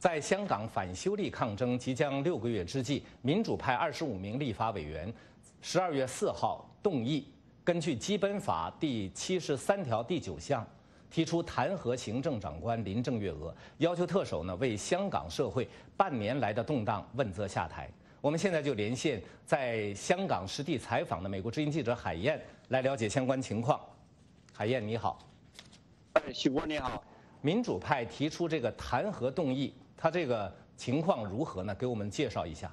在香港反修例抗争即将六个月之际，民主派二十五名立法委员十二月四号动议，根据基本法第七十三条第九项，提出弹劾行政长官林郑月娥，要求特首呢为香港社会半年来的动荡问责下台。我们现在就连线在香港实地采访的美国之音记者海燕，来了解相关情况。海燕你好，哎，许波你好，民主派提出这个弹劾动议。他这个情况如何呢？给我们介绍一下。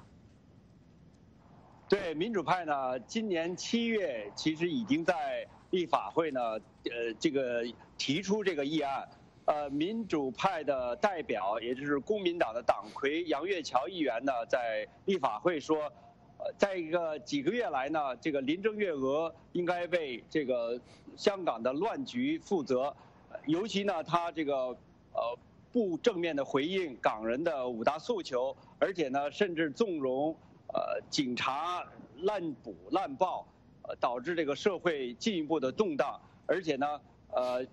对民主派呢，今年七月其实已经在立法会呢，呃，这个提出这个议案。呃，民主派的代表，也就是公民党的党魁杨岳桥议员呢，在立法会说，呃，在一个几个月来呢，这个林郑月娥应该为这个香港的乱局负责，尤其呢，他这个呃。不正面的回应港人的五大诉求，而且呢，甚至纵容呃警察滥捕滥报，呃导致这个社会进一步的动荡，而且呢，呃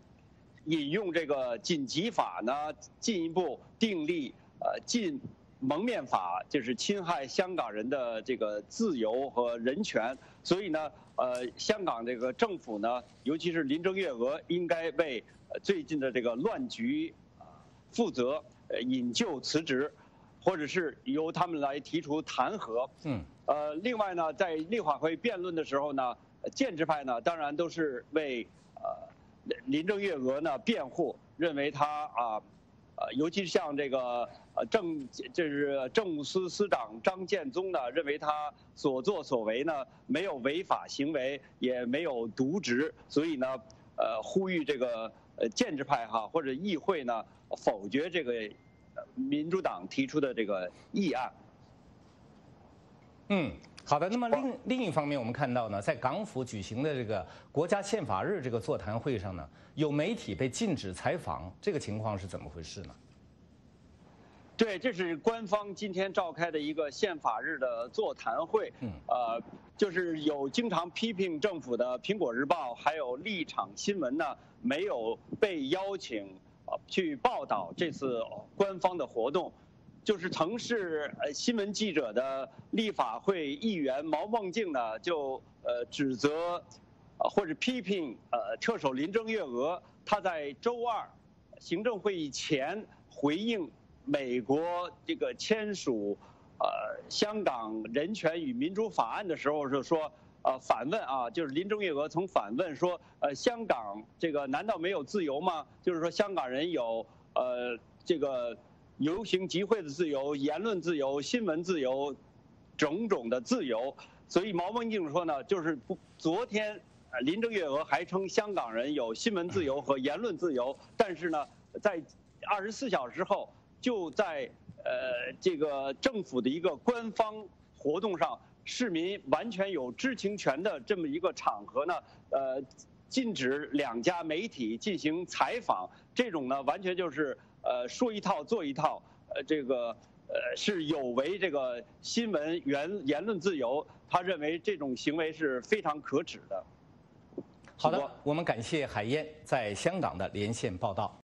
引用这个紧急法呢，进一步订立呃禁蒙面法，就是侵害香港人的这个自由和人权。所以呢，呃，香港这个政府呢，尤其是林郑月娥，应该为最近的这个乱局。负责呃引咎辞职，或者是由他们来提出弹劾。嗯，呃，另外呢，在立法会辩论的时候呢，建制派呢当然都是为呃林郑月娥呢辩护，认为她啊，呃，尤其是像这个呃政就是政务司司长张建宗呢，认为他所作所为呢没有违法行为，也没有渎职，所以呢，呃，呼吁这个呃建制派哈或者议会呢。否决这个民主党提出的这个议案。嗯，好的。那么另另一方面，我们看到呢，在港府举行的这个国家宪法日这个座谈会上呢，有媒体被禁止采访，这个情况是怎么回事呢？对，这是官方今天召开的一个宪法日的座谈会。嗯，呃，就是有经常批评政府的《苹果日报》还有立场新闻呢，没有被邀请呃。去报道这次官方的活动，就是曾是呃新闻记者的立法会议员毛孟静呢，就呃指责，或者批评呃特首林郑月娥，她在周二行政会议前回应美国这个签署呃香港人权与民主法案的时候，就说。呃，反问啊，就是林郑月娥曾反问说，呃，香港这个难道没有自由吗？就是说，香港人有呃这个游行集会的自由、言论自由、新闻自由，种种的自由。所以毛孟静说呢，就是不，昨天林郑月娥还称香港人有新闻自由和言论自由，但是呢，在二十四小时后，就在呃这个政府的一个官方活动上。市民完全有知情权的这么一个场合呢，呃，禁止两家媒体进行采访，这种呢完全就是呃说一套做一套，呃这个呃是有违这个新闻言言论自由，他认为这种行为是非常可耻的。好的，我们感谢海燕在香港的连线报道。